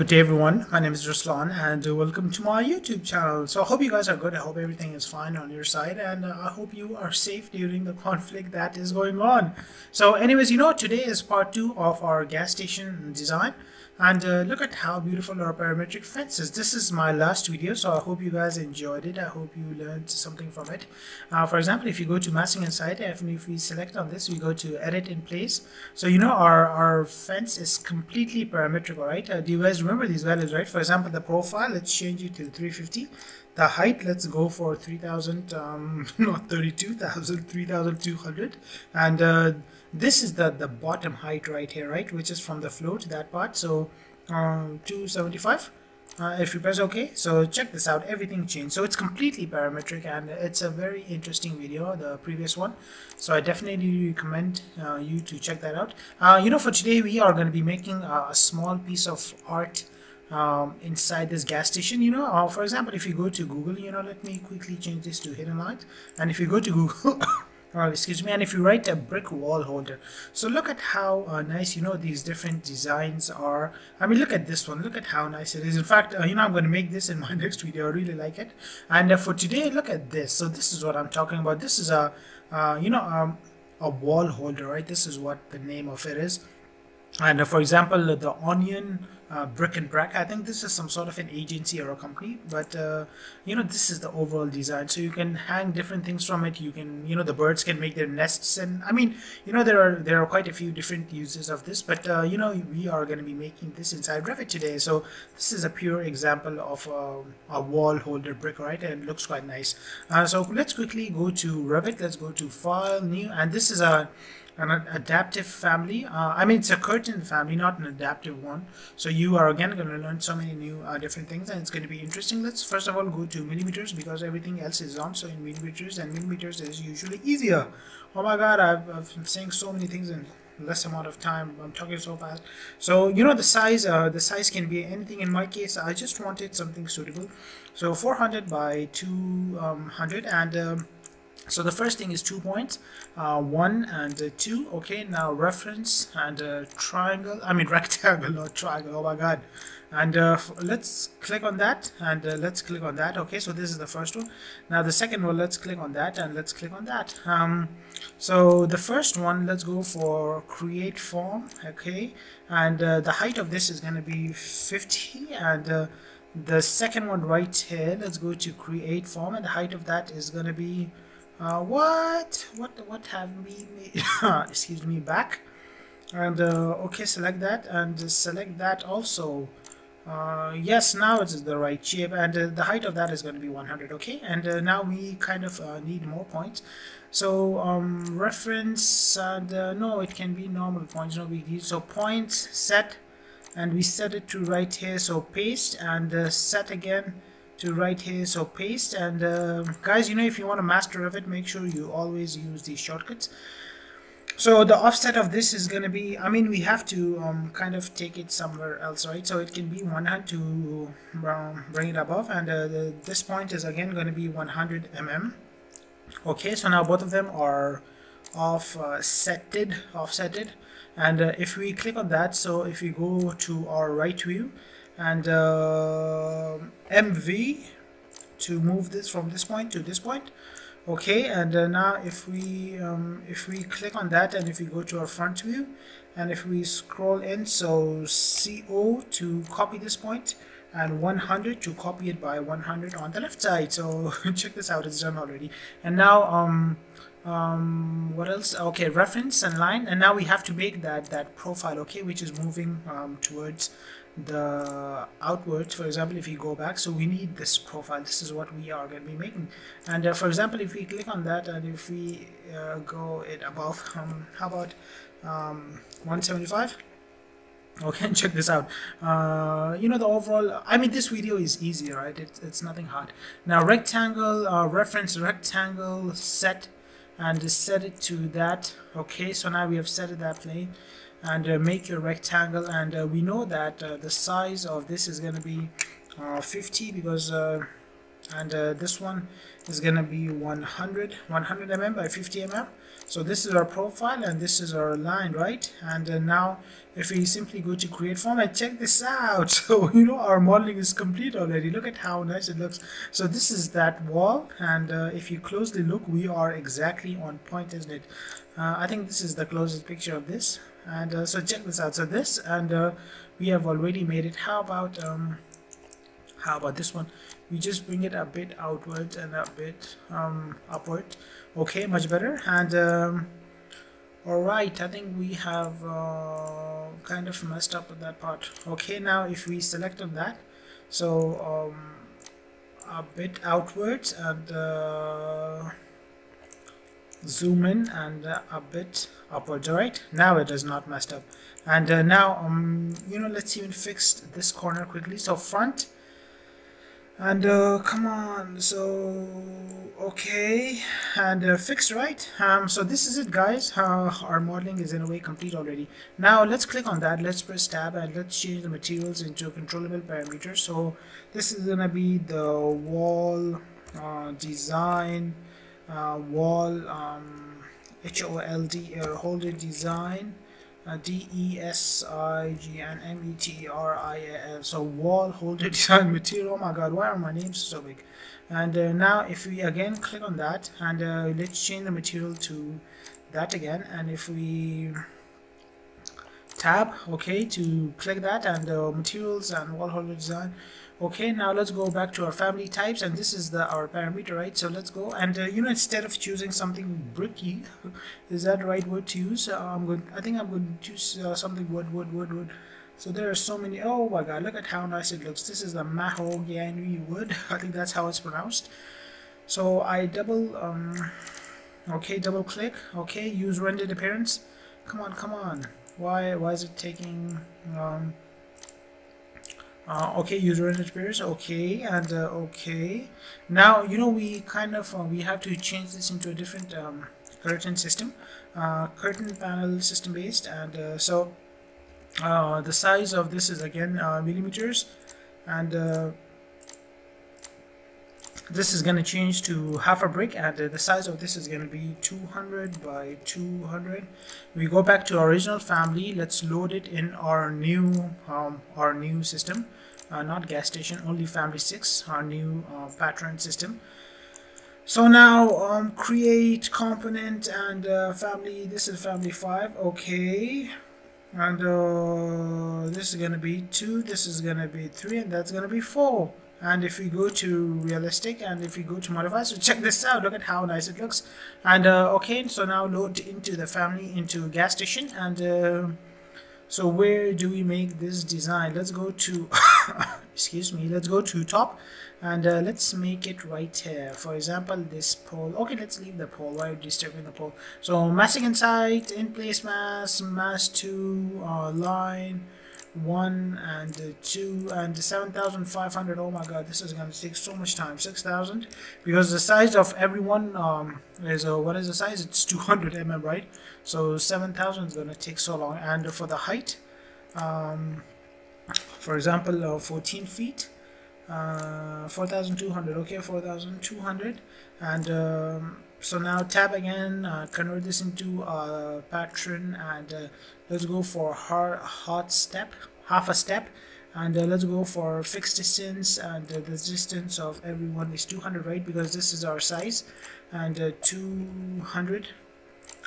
Good day everyone, my name is Ruslan and uh, welcome to my YouTube channel. So I hope you guys are good, I hope everything is fine on your side and uh, I hope you are safe during the conflict that is going on. So anyways, you know today is part 2 of our gas station design and uh, look at how beautiful our parametric fence is. This is my last video so i hope you guys enjoyed it. I hope you learned something from it. Uh, for example if you go to massing and site if, if we select on this we go to edit in place. So you know our our fence is completely parametric right? Uh, do you guys remember these values right? For example the profile let's change it to 350 the height let's go for 3000 um not 32,000 3200 and uh, this is the the bottom height right here right which is from the floor to that part. So um 275 uh, if you press ok so check this out. Everything changed. So it's completely parametric and it's a very interesting video the previous one. So i definitely recommend uh, you to check that out. Uh, you know for today we are going to be making a small piece of art um, inside this gas station you know. Uh, for example if you go to google you know let me quickly change this to hidden line. And if you go to google uh, excuse me and if you write a brick wall holder. So look at how uh, nice you know these different designs are. I mean look at this one. Look at how nice it is. In fact uh, you know i'm going to make this in my next video. I really like it. And uh, for today look at this. So this is what i'm talking about. This is a uh, you know um, a wall holder right? This is what the name of it is and uh, for example the onion uh, brick and brack i think this is some sort of an agency or a company but uh, you know this is the overall design. So you can hang different things from it. You can you know the birds can make their nests. And i mean you know there are there are quite a few different uses of this but uh, you know we are going to be making this inside revit today. So this is a pure example of uh, a wall holder brick right? And looks quite nice. Uh, so let's quickly go to revit. Let's go to file new and this is a an adaptive family. Uh, I mean, it's a curtain family, not an adaptive one. So you are again going to learn so many new uh, different things and it's going to be interesting. Let's first of all go to millimeters because everything else is on. So in millimeters and millimeters is usually easier. Oh my God, I've, I've been saying so many things in less amount of time. I'm talking so fast. So you know the size, uh, the size can be anything. In my case, I just wanted something suitable. So 400 by 200 and um, so the first thing is two points uh, one and uh, two. Okay now reference and uh, triangle I mean rectangle not triangle oh my god. And uh, let's click on that and uh, let's click on that. Okay so this is the first one. Now the second one let's click on that and let's click on that. Um, so the first one let's go for create form okay? And uh, the height of this is going to be 50 and the second one right here let's go to create form and the height of that is going to be uh, what? What what have me excuse me back. And uh, okay select that and select that also. Uh, yes now it's the right shape and uh, the height of that is going to be 100 okay? And uh, now we kind of uh, need more points. So um, reference and no it can be normal points no big deal. So points set and we set it to right here. So paste and set again to right here so paste and uh, guys you know if you want to master revit make sure you always use these shortcuts. So the offset of this is going to be I mean we have to um, kind of take it somewhere else right? So it can be 100 to um, bring it above and uh, the, this point is again going to be 100 mm okay so now both of them are offsetted offsetted. And uh, if we click on that so if we go to our right view and uh, MV to move this from this point to this point. Okay and uh, now if we um, if we click on that and if we go to our front view and if we scroll in so CO to copy this point and 100 to copy it by 100 on the left side. So check this out it's done already. And now um um what else? Okay reference and line. And now we have to make that that profile okay which is moving um, towards the outwards. For example if you go back so we need this profile. This is what we are going to be making. And uh, for example if we click on that and if we uh, go it above um, how about um, 175 okay check this out. Uh, you know the overall I mean this video is easy right? It's, it's nothing hard. Now rectangle uh, reference rectangle set and set it to that okay? So now we have set it that plane and uh, make your rectangle and uh, we know that uh, the size of this is going to be uh, 50 because uh, and uh, this one is to be 100 100 mm by 50 mm so this is our profile and this is our line right? And uh, now if we simply go to create format check this out. So you know our modeling is complete already. Look at how nice it looks. So this is that wall. And uh, if you closely look we are exactly on point isn't it? Uh, I think this is the closest picture of this. And uh, so check this out. So this and uh, we have already made it. How about um, how about this one? We just bring it a bit outwards and a bit um, upward okay much better. And um, all right I think we have uh, kind of messed up with that part. Okay now if we select on that so um, a bit outwards and uh, zoom in and uh, a bit upwards. All right now it is not messed up. And uh, now um you know let's even fix this corner quickly. So front and uh, come on so okay and uh, fixed right? Um, so this is it guys. Uh, our modeling is in a way complete already. Now let's click on that. Let's press tab and let's change the materials into controllable parameters so this is gonna be the wall uh, design uh, wall um, HOLD or holder design uh, D E S I G N M E T R I A L. So wall holder design material. Oh my god, why are my names so big? And uh, now if we again click on that and uh, let's change the material to that again and if we tab okay to click that and uh, materials and wall holder design. Okay now let's go back to our family types and this is the our parameter right? So let's go and uh, you know instead of choosing something bricky is that right word to use? Uh, I'm going I think I'm going to choose uh, something wood wood wood wood so there are so many oh my god look at how nice it looks. This is the mahogany wood I think that's how it's pronounced. So I double um okay double click okay use rendered appearance. Come on come on why why is it taking um uh, okay user experience okay and uh, okay. Now you know we kind of uh, we have to change this into a different um, curtain system uh, curtain panel system based and uh, so uh, the size of this is again millimeters and this is going to change to half a brick and uh, the size of this is going to be 200 by 200 we go back to original family let's load it in our new um, our new system. Uh, not gas station only family 6 our new uh, pattern system. So now um, create component and uh, family this is family 5 okay. And uh, this is gonna be 2 this is gonna be 3 and that's gonna be 4 and if we go to realistic and if we go to modify so check this out. Look at how nice it looks. And uh, okay so now load into the family into gas station. And uh, so where do we make this design? Let's go to excuse me let's go to top. And uh, let's make it right here. For example this pole. Okay let's leave the pole. Why are you disturbing the pole? So massing and site in place mass mass to uh, line one and two and 7500 oh my god this is going to take so much time. 6000 because the size of everyone um is uh, what is the size? It's 200 mm right? So 7000 is going to take so long. And for the height um for example uh, 14 feet uh 4200 okay 4200 and um, so now tab again uh, convert this into a pattern and uh, let's go for hard hot step half a step and uh, let's go for fixed distance and uh, the distance of everyone is 200 right? Because this is our size and uh, 200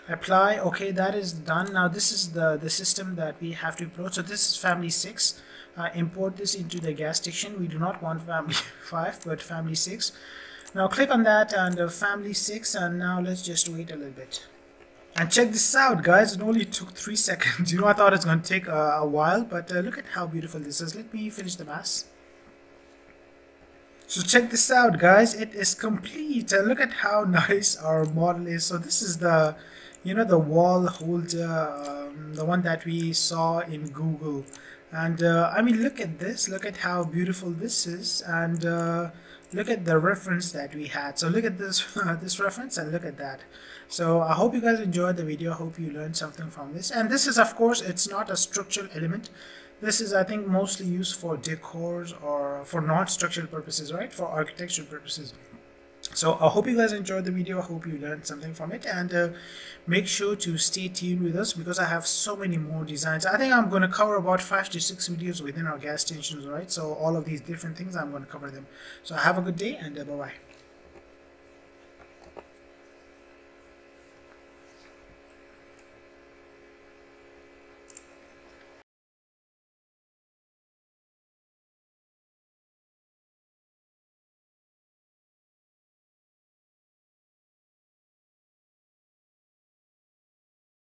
apply okay that is done. Now this is the the system that we have to upload so this is family 6 uh, import this into the gas station. We do not want family 5 but family 6 now click on that and uh, family 6 and now let's just wait a little bit. And check this out guys. It only took three seconds. You know I thought it's gonna take a, a while but uh, look at how beautiful this is. Let me finish the mass. So check this out guys. It is complete. And look at how nice our model is. So this is the you know the wall holder um, the one that we saw in Google. And uh, I mean look at this. Look at how beautiful this is. And uh, look at the reference that we had. So look at this this reference and look at that. So i hope you guys enjoyed the video. I hope you learned something from this. And this is of course it's not a structural element. This is i think mostly used for decors or for non-structural purposes right? For architectural purposes so i hope you guys enjoyed the video. I hope you learned something from it. And uh, make sure to stay tuned with us because i have so many more designs. I think i'm going to cover about five to six videos within our gas stations right? So all of these different things i'm going to cover them. So have a good day and uh, bye bye